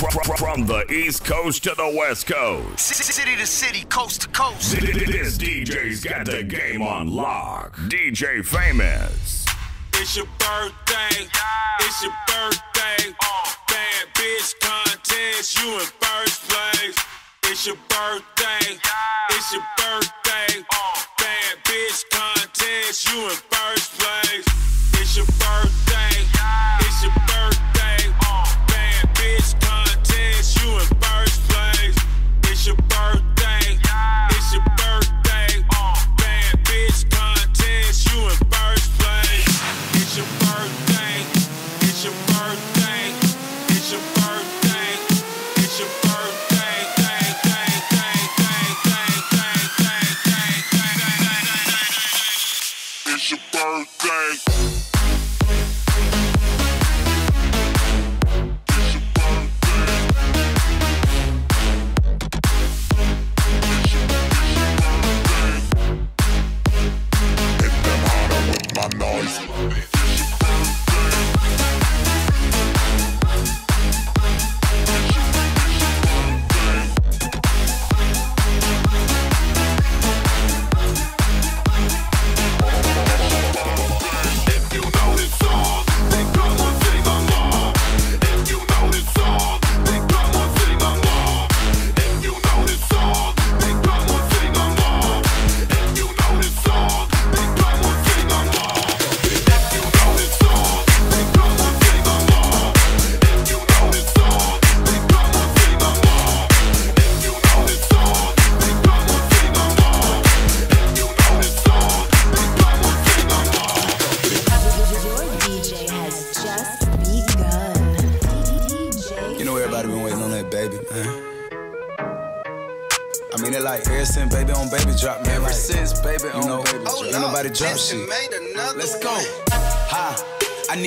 From the East Coast to the West Coast. City to city, coast to coast. This DJ's got the game on lock. DJ Famous. It's your birthday. It's your birthday. Bad bitch contest. You in first place. It's your birthday. It's your birthday. Bad bitch contest. You in first place. It's your birthday. It's your birthday. It's your birthday. It's your birthday. Bad bitch contest. You in first place. It's your birthday. It's your birthday. It's your birthday. It's your birthday. It's your birthday.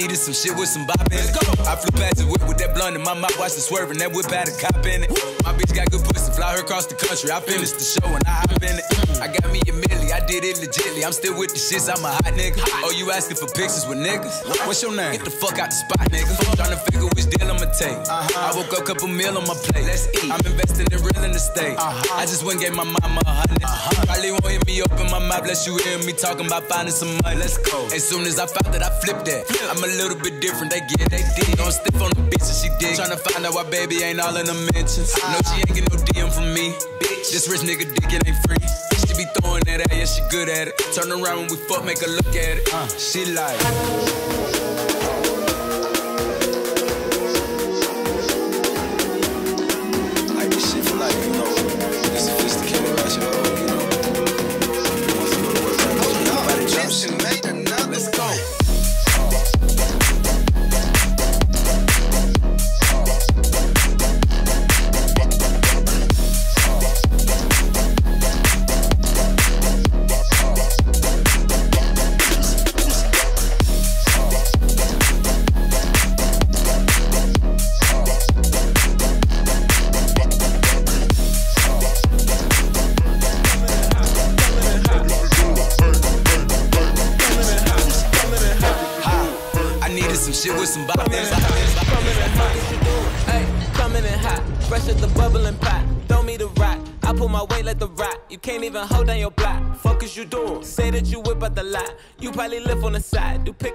Needed some shit with some bop in it. I flew past the whip with that blunt in my mouth, watched it swerving. That whip had a cop in it. My bitch got good pussy, fly her across the country. I finished the show and I hop in it. I got me a milli, I did it legitly. I'm still with the shits, I'm a hot nigga. Oh, you asking for pictures with niggas? What's your name? Get the fuck out the spot, nigga. Tryna figure which deal I'ma take. Uh-huh. I woke up, couple meal on my plate. Let's eat. I'm investing in real estate. Uh-huh. I just went and gave my mama a hundred. Uh-huh. Probably won't hear me open my mouth, bless you hear me talking about finding some money. Let's go. As soon as I found that, I flipped that. Flip. I'm a little bit different, they get, they dig. Don't stiff on the bitch and she dig. Tryna find out why baby ain't all in the mentions. No, she ain't get no DM from me. Bitch, this rich nigga dick, it ain't free. She be throwing that at, yeah, she good at it. Turn around when we fuck, make her look at it. Uh, she like.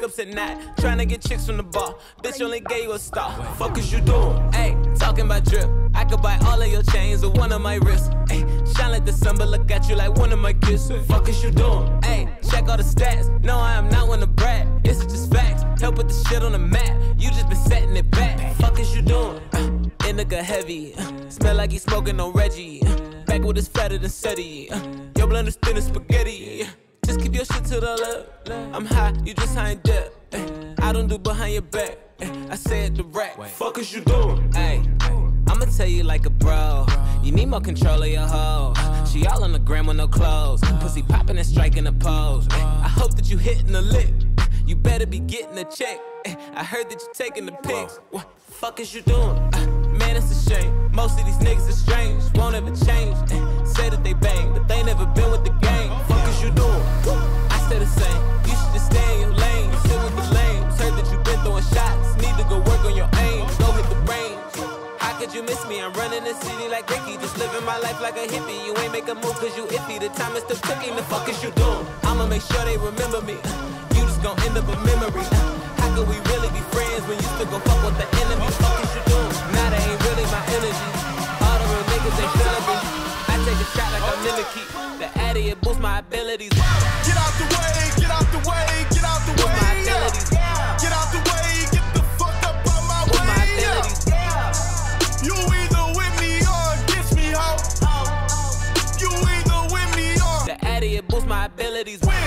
Pickups at night. Tryna get chicks from the bar. Bitch only gave you a star. Fuck is you doing? Hey, talking about drip. I could buy all of your chains or one of my wrists. Hey, shine like December, look at you like one of my gifts. Fuck is you doing? Hey, check all the stats. No, I am not one to brag. It's just facts. Help with the shit on the map. You just been setting it back. Fuck is you doing? Uh, nigga heavy. Uh, smell like he smoking on Reggie. Uh, back with his fatter than SETI. Uh, your blend is thin as spaghetti. Just keep your shit to the left. I'm high, you just high. Eh, I don't do behind your back. Eh, I say it direct. Fuck is you doing? Hey. I'ma tell you like a bro. You need more control of your hoe. She all on the gram with no clothes. Pussy popping and striking a pose. Eh, I hope that you hitting the lick. You better be getting a check. I heard that you taking the pics. What fuck is you doing? Uh, man, it's a shame. Most of these niggas are strange. Won't ever change. Say that they bang, but they never been with Run in the city like Ricky, just living my life like a hippie. You ain't make a move cause you iffy. The time is still ticking, the fuck is you doing? I'ma make sure they remember me. You just gon' end up a memory. How could we really be friends when you still gon' fuck with the enemy? Fuck is you doing? Now they ain't really my energy. All the real niggas, they feeling me. I take a shot like I'm in the key. The addy, it boosts my abilities. Get out the way, get out the way, get out the way. Boost my abilities. Yeah. abilities.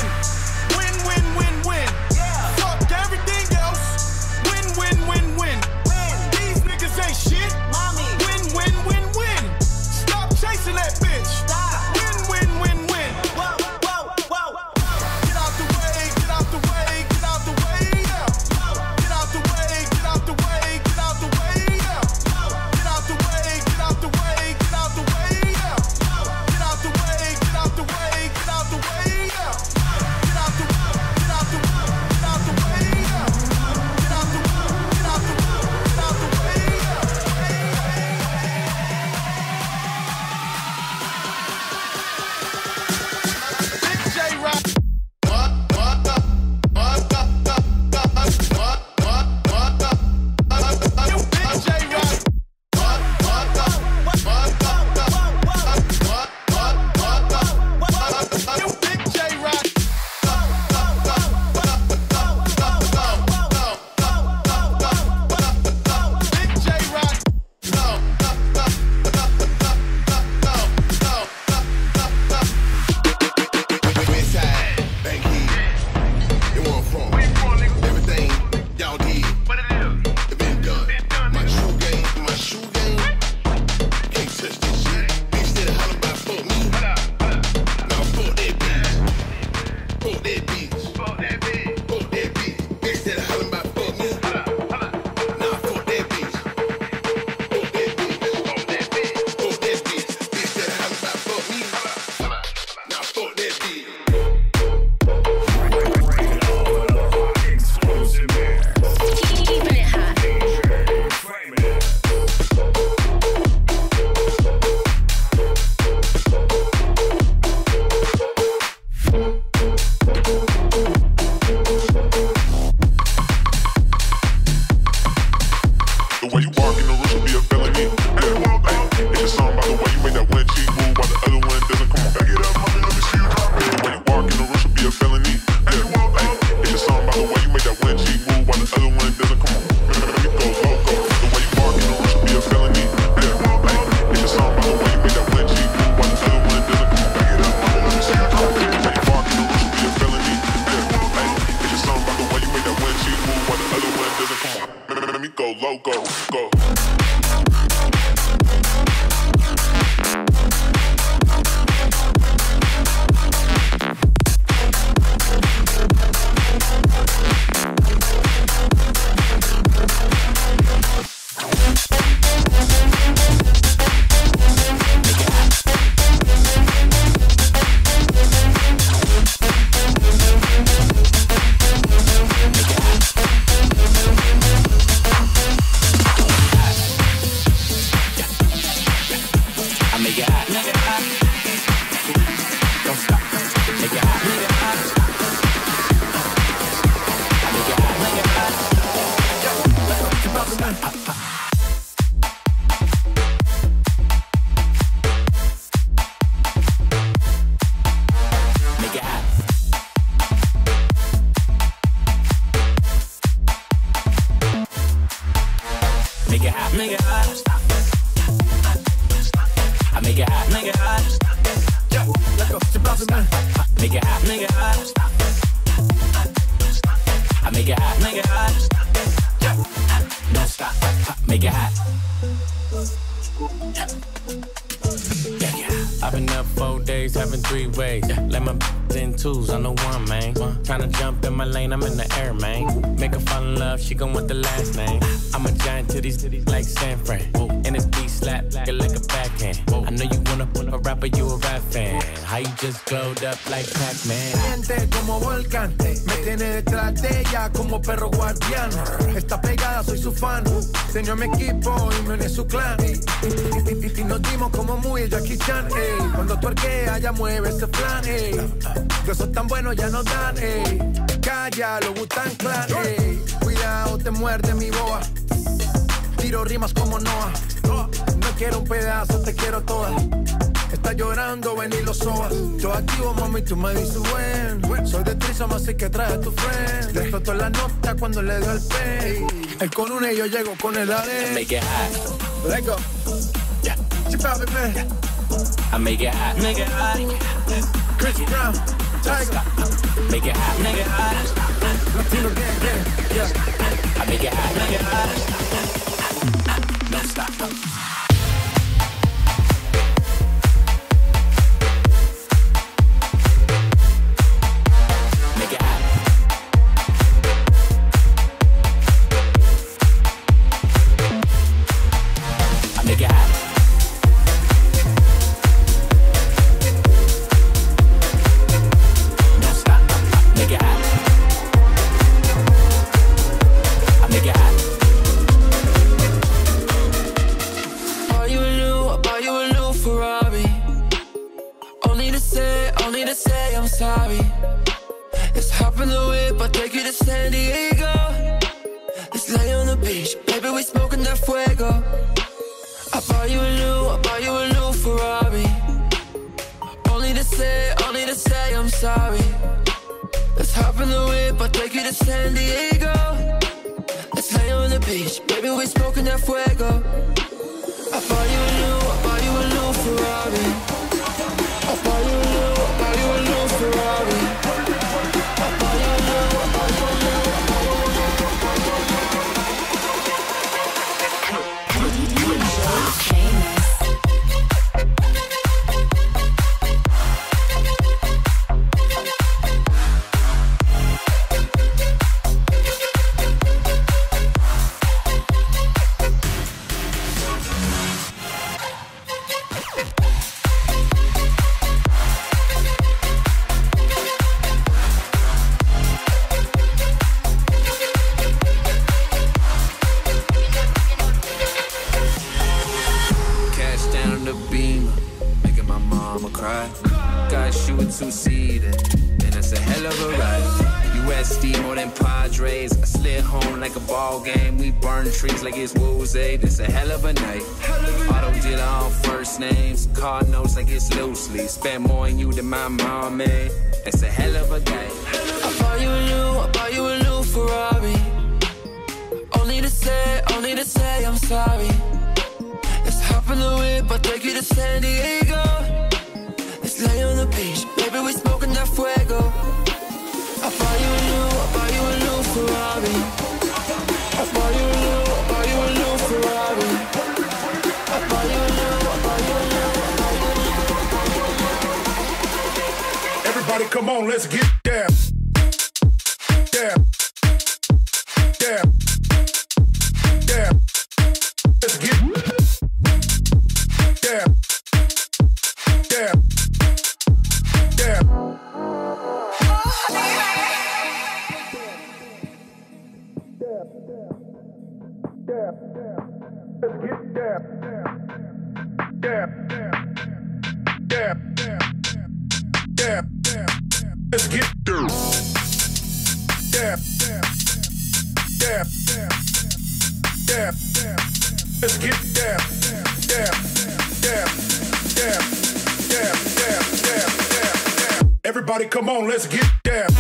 I've been up four days, having three ways. Yeah. Let my ten twos, I know one, man. Tryna jump in my lane, I'm in the air, man. Make her fall in love, she gon' want the last name. I'm a giant to these cities like San Fran. And it's beat slap like a, like a backhand. I know you wanna put a rapper, you a rap fan. How you just glowed up like Pac-Man. Siente como volcán, me tiene detrás de ella como perro guardiana. Está pegada, soy su fan. Señor mi equipo y me une su clan. Y, nos dimos como muy Jackie Chan, ey. Cuando tuerquea, ya mueve ese plan. Que son tan buenos, ya no dan. ey. Calla, lo gustan clan. ey. Cuidado, te muerde mi boa. Tiro rimas como Noah. No quiero un pedazo, te quiero toda. Está llorando, ven y lo sobas. Yo activo, mami, tú me dices buen. Soy de Trisoma, así que trae a tu friend. Le explotó la nota cuando le dio el pay. Él con una y yo llego con el AD. Make it hot. Let go. Yeah. Chip out, man. I make it hot. Make it hot. Chris Brown. Tiger. Make it hot. Make it hot. Latino gang, gang. Yeah. I make it hot. Make it hot. No stop. Ball game. We burn trees like it's Woolsey. This a hell of a night. Auto dealer on first names. Car notes like it's loosely. Spend more on you than my mom made. That's a hell of a guy. I buy you a new, I buy you a new Ferrari. Only to say, only to say I'm sorry. Let's hop in the whip, I'll take you to San Diego. Let's lay on the beach, baby, we smoking that fuego. I buy you a new, I buy you a new Ferrari. Come on, let's get. Down. Everybody, come on, let's get down. Down.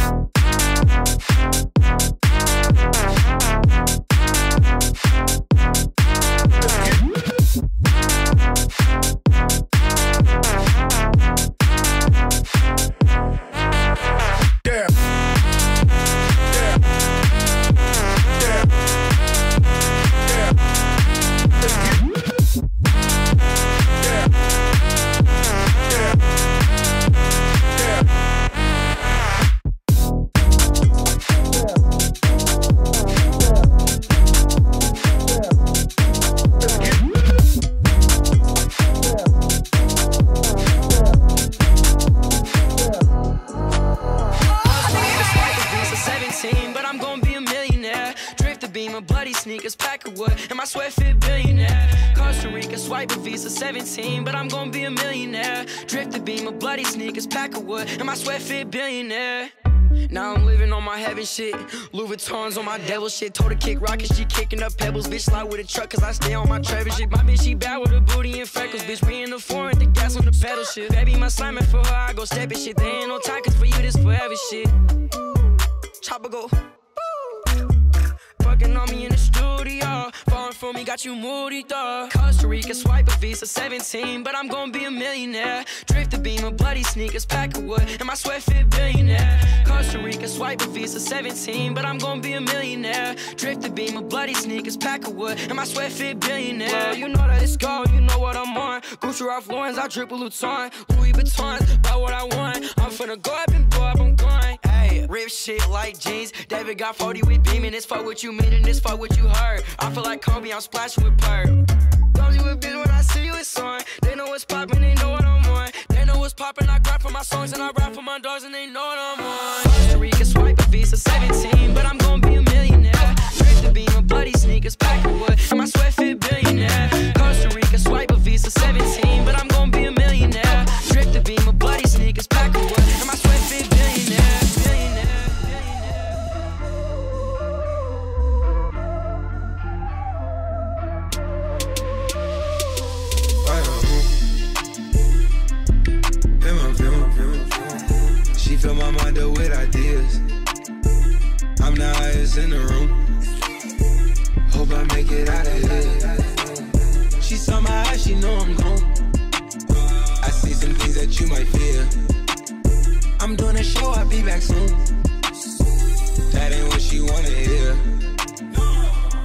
Shit. Louis Vuittons on my devil shit. Told her kick rockets, she kicking up pebbles. Bitch, slide with a truck, cause I stay on my Trevor shit. My bitch, she bad with her booty and freckles. Bitch, we in the foreign, the gas on the pedal shit. Baby, my slime for her, I go step it shit. There ain't no time, cause for you, this forever shit. Chopper go. Fucking on me in the studio. Falling for me, got you moody, though. Costa Rica, swipe a visa 17, but I'm gonna be a millionaire. Drift the beam of bloody sneakers, pack of wood, and my sweat fit billionaire. Costa Rica, swipe a visa 17, but I'm gonna be a millionaire. Drift the beam of bloody sneakers, pack of wood, and my sweat fit billionaire. Well, you know that it's gold, you know what I'm on. Gucci Ralph Lauren's, I drip a Luton. Louis Vuittons, buy what I want. I'm finna go up and blow up, I'm shit like jeans. David got 40 with beam, and this fuck what you mean, and this fuck what you heard. I feel like Kobe, I'm splashing with perk. Don't you a bitch when I see you, it's on. They know what's poppin', they know what I'm on. They know what's poppin', I grab for my songs and I rap for my dogs, and they know what I'm on. Costa Rica, swipe a visa 17, but I'm gonna be a millionaire. Drift the beam of bloody sneakers, pack of wood, and my sweat fit billionaire. Costa Rica, swipe a visa 17, but I'm gonna be a millionaire. I'm the highest in the room. Hope I make it out of here. She saw my eyes, she know I'm gone. I see some things that you might fear. I'm doing a show, I'll be back soon. That ain't what she wanna hear.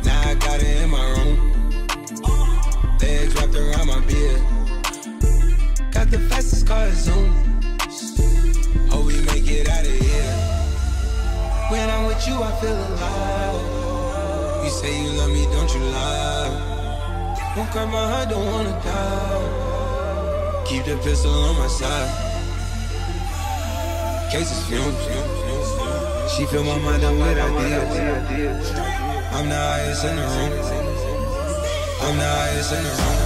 Now I got it in my room. Legs wrapped around my beard. Got the fastest car, Zoom. Hope we make it out of here. When I'm with you, I feel alive. You say you love me, don't you lie? Won't cry my heart, don't wanna die. Keep the pistol on my side. Cases fumes. She fill my mind up with ideas. I'm the highest in the room. I'm the highest in the room.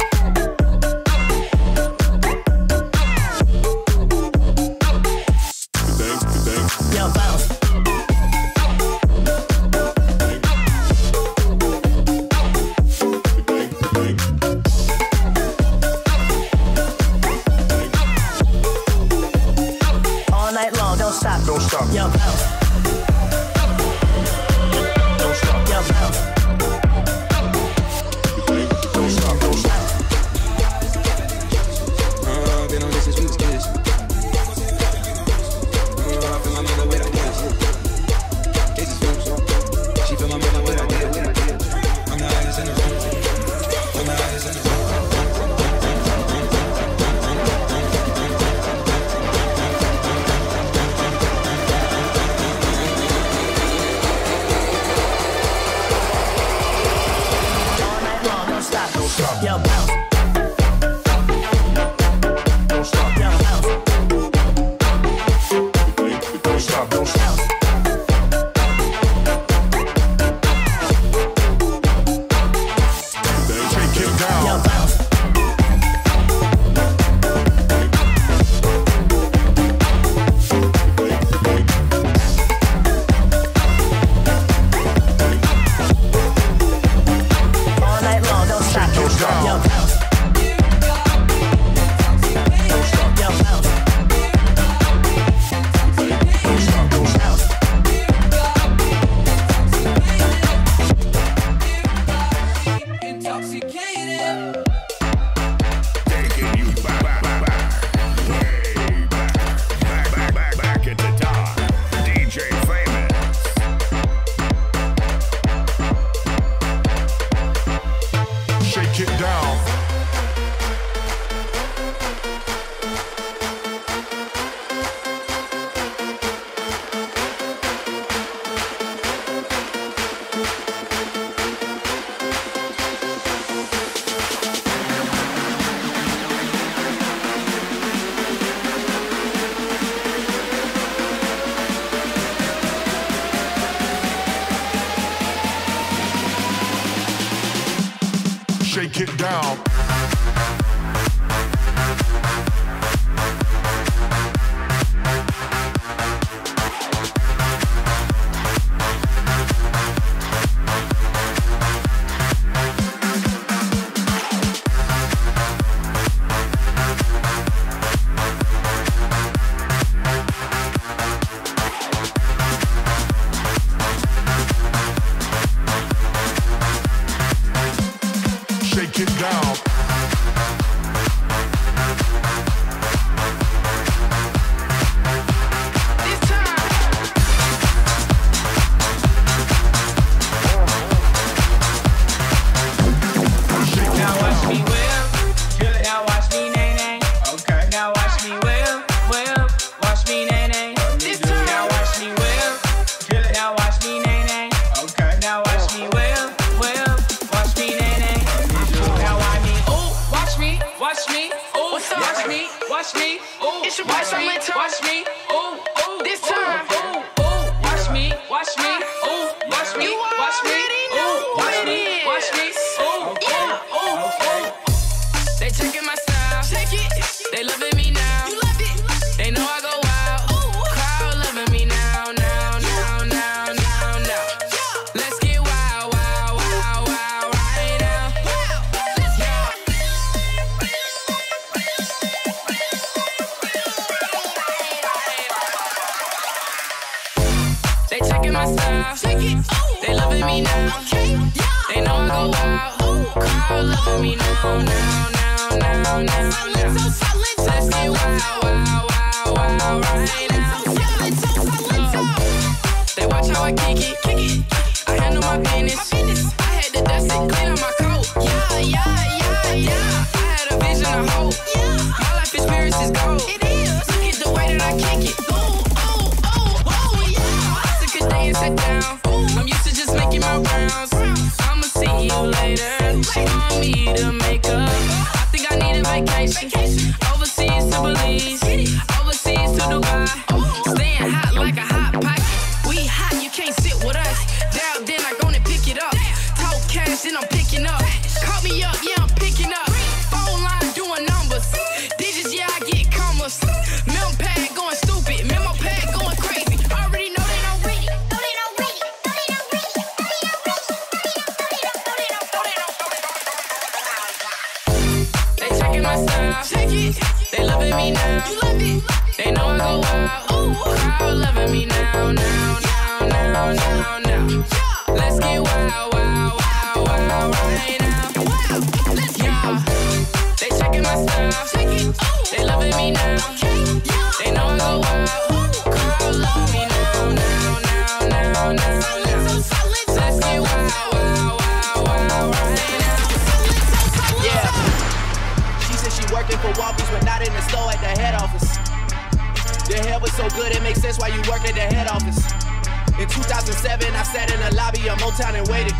11, I've sat in the lobby of Motown and waited.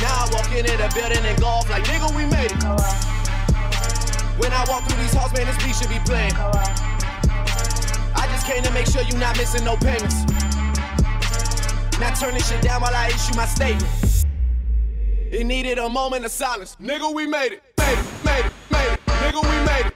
Now I walk into the building and golf like, nigga, we made it. When I walk through these halls, man, this beat should be playing. I just came to make sure you're not missing no payments. Now turn this shit down while I issue my statement. It needed a moment of silence. Nigga, we made it. Made it, made it, made it. Nigga, we made it.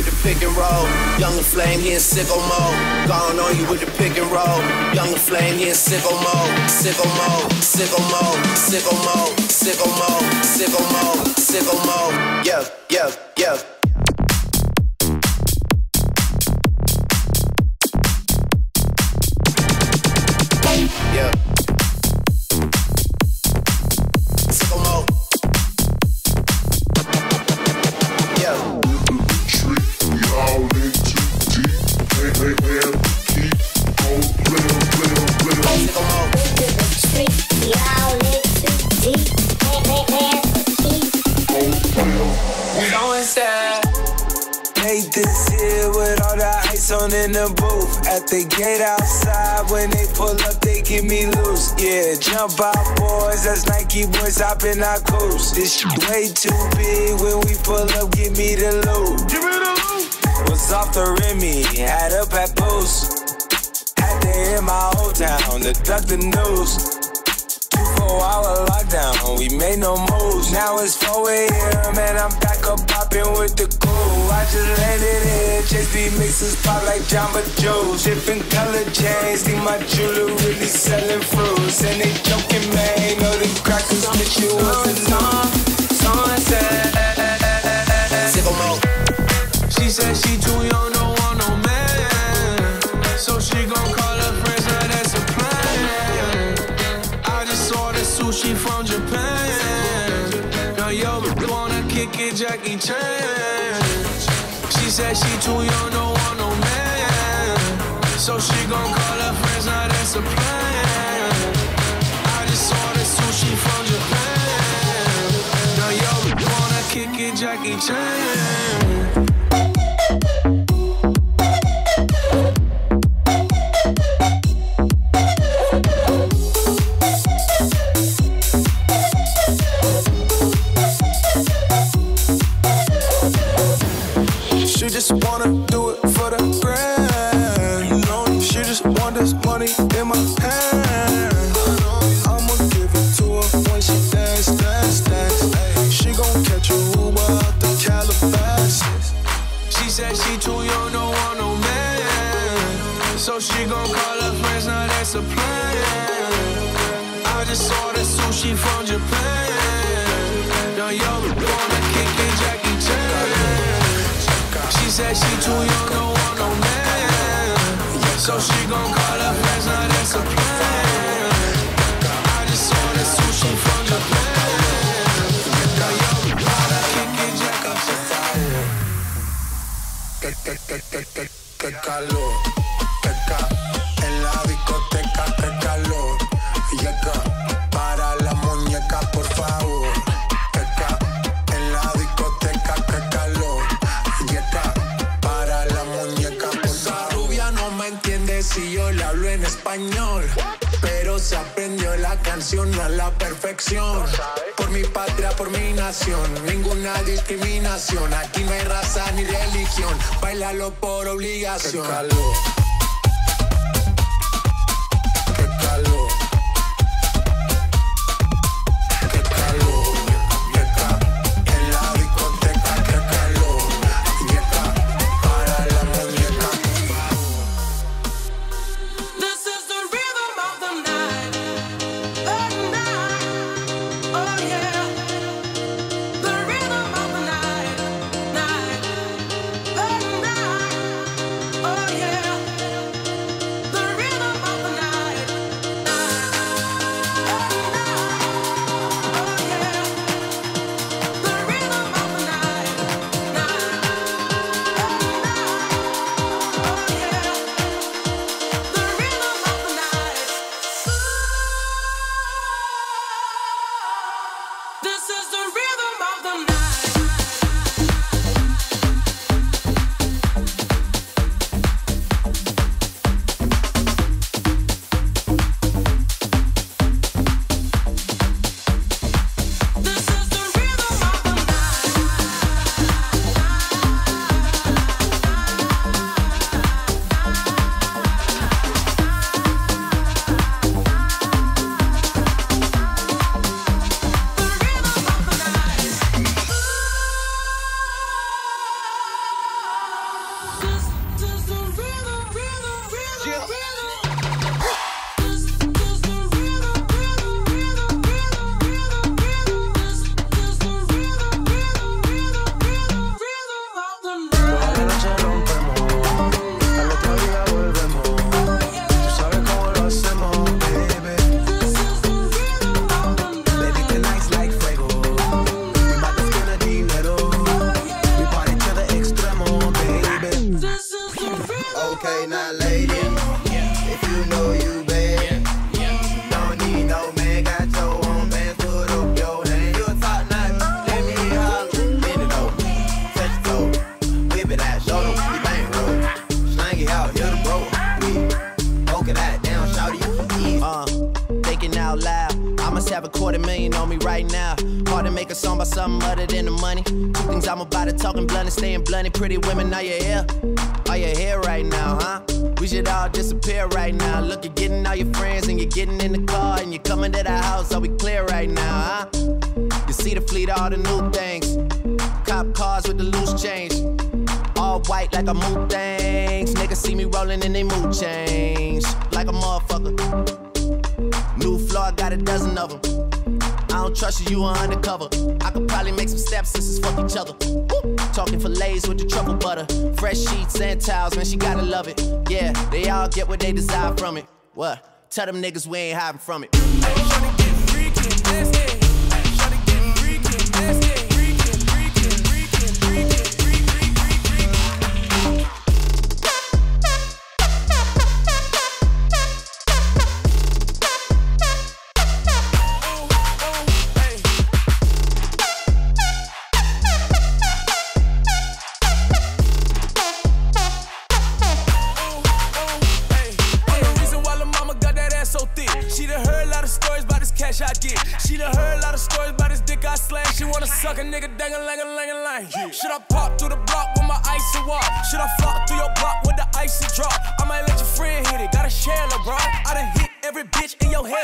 With the pick and roll. Younger flame, he in sicko mode. Gone on you with the pick and roll. Younger flame, he in sicko mode. Sicko mode, sicko mode, sicko mode, sicko mode, sicko mode, sicko mode. Yeah, yeah. Yeah. In the booth. At the gate outside, when they pull up, they give me loose. Yeah, jump out, boys. That's Nike boys hopping our coast. This shit way too big. When we pull up, give me the loot. Give me the loot. Was off the Remy, had up at Boost. Had to hit my old town to duck the news. Four hour lockdown, we made no moves. Now it's 4 a.m. and I'm back up popping with the crew. I just landed here, Chase B mixes pop like Jamba Joe's. Different color chains, think my jewelry really selling fruits. And they joking, man, know the crackers, bitch, it was enough. Sunset. She said she too young, kick it, Jackie Chan. She said she too young, don't want no man. So she gon' call her friends, now that's a plan. I just ordered sushi from Japan. Now yo, wanna kick it, Jackie Chan. canción a la perfección. Por mi patria, por mi nación, ninguna discriminación. Aquí no hay raza ni religión, bailalo por obligación. things. Niggas see me rolling and they mood change like a motherfucker. New floor, I got a dozen of them. I don't trust you, you are undercover. I could probably make some step sisters fuck each other. Woo! Talking fillets with the truffle butter. Fresh sheets and towels, man, she gotta love it. Yeah, they all get what they desire from it. What? Tell them niggas we ain't hiding from it.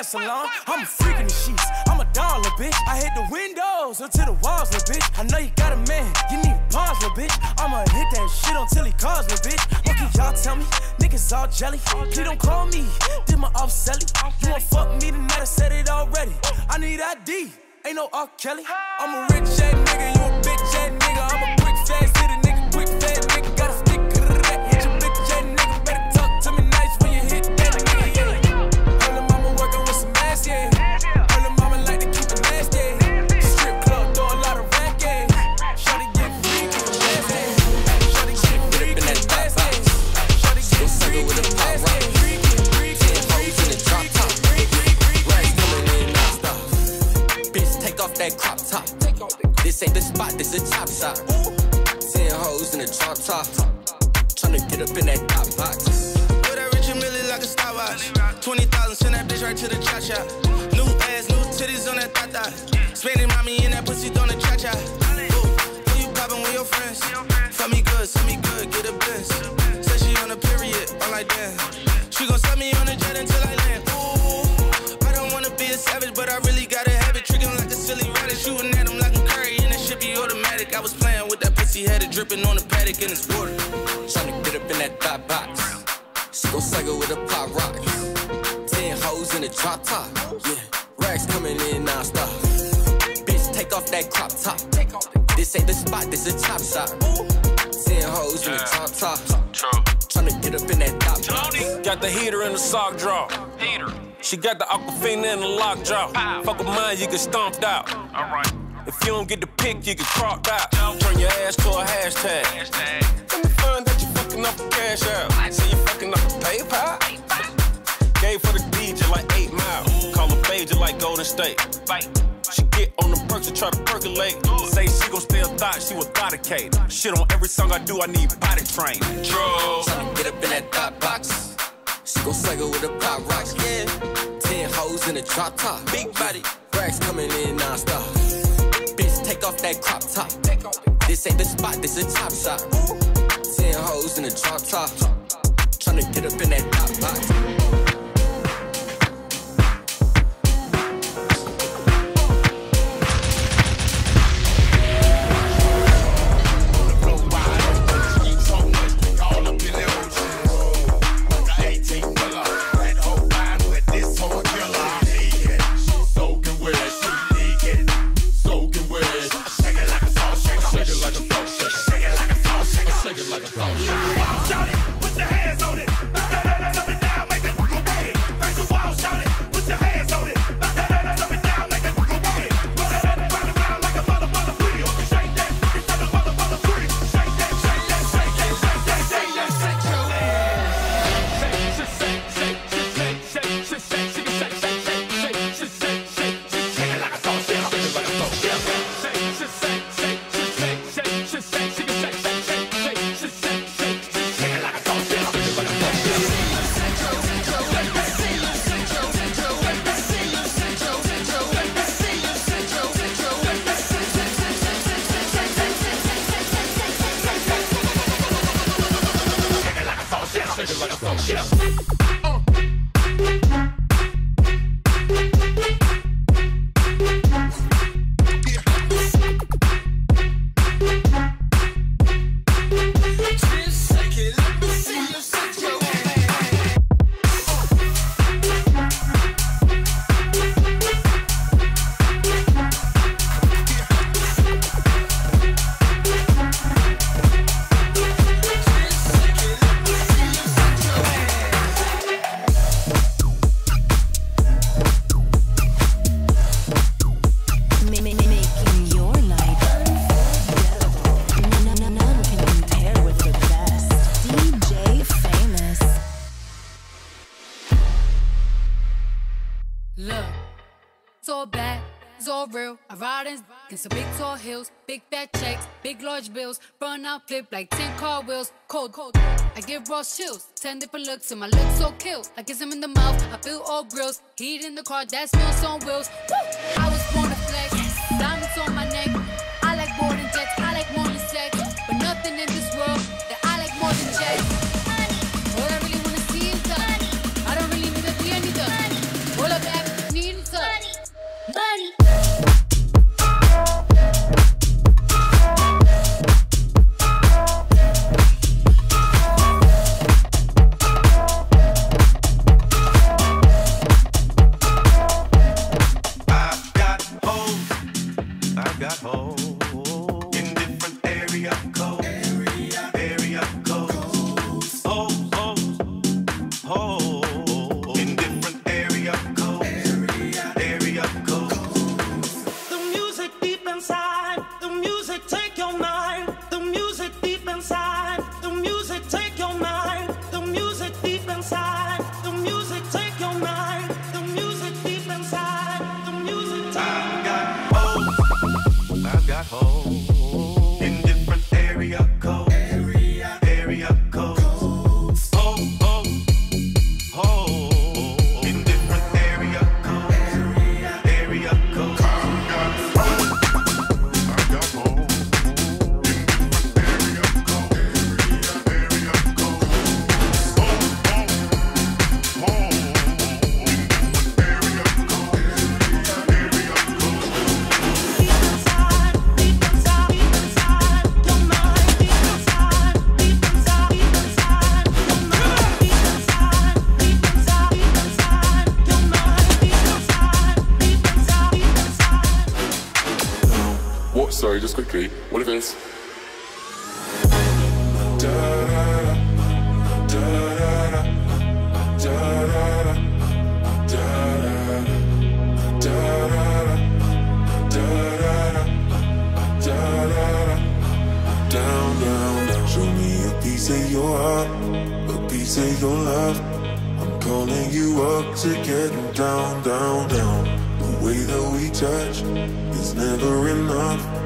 salon. I'm a freak in the sheets. I'm a dollar, bitch. I hit the windows until the walls, little bitch. I know you got a man. You need pause, little bitch. I'ma hit that shit until he calls, little bitch. What can y'all tell me? Niggas all jelly. He don't call me. Did my off selling. You want fuck me tonight? I said it already. I need ID. Ain't no R. Kelly. I'm a rich ass nigga. You a bitch ass nigga. I'm a quick ass you get stomped out. Alright. If you don't get the pick, you get cropped out. Turn your ass to a hashtag. Let me find that you fucking up the cash out. Say you fucking up the PayPal. Gave for the DJ like 8 Mile. Call her Pager like Golden State. She get on the perks and try to percolate. Say she gon' stay a thought, she was thoticate. Shit on every song I do, I need body train. Drugs. Tryna get up in that thought box. She gon' cycle with a pop rock. Yeah. Ten hoes in a drop top. Big body. Racks coming in non-stop. Bitch, take off that crop top. This ain't the spot, this a top shop. Ten hoes in a drop top. Tryna get up in that top box. Ma- flip like 10 car wheels. Cold, cold. I give raw chills, 10 different looks, and my looks so kill. I kiss him in the mouth, I feel all grills. Heat in the car, that smells on wheels. Woo! I was born to flex, diamonds on my neck. I like more than jets, I like more than sex. But nothing in this world that I like more than jets. quickly. What if it's... Down, down, down. Show me a piece of your heart, a piece of your love. I'm calling you up to get down, down, down. The way that we touch is never enough.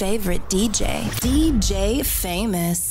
Favorite DJ, DJ Famous.